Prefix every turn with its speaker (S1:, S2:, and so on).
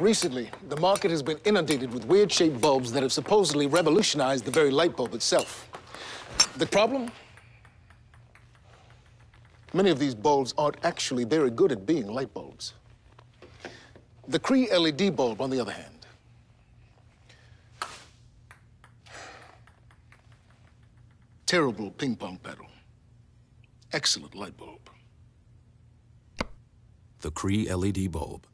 S1: Recently, the market has been inundated with weird-shaped bulbs that have supposedly revolutionized the very light bulb itself. The problem? Many of these bulbs aren't actually very good at being light bulbs. The Cree LED bulb, on the other hand, terrible ping pong paddle, excellent light bulb.
S2: The Cree LED bulb.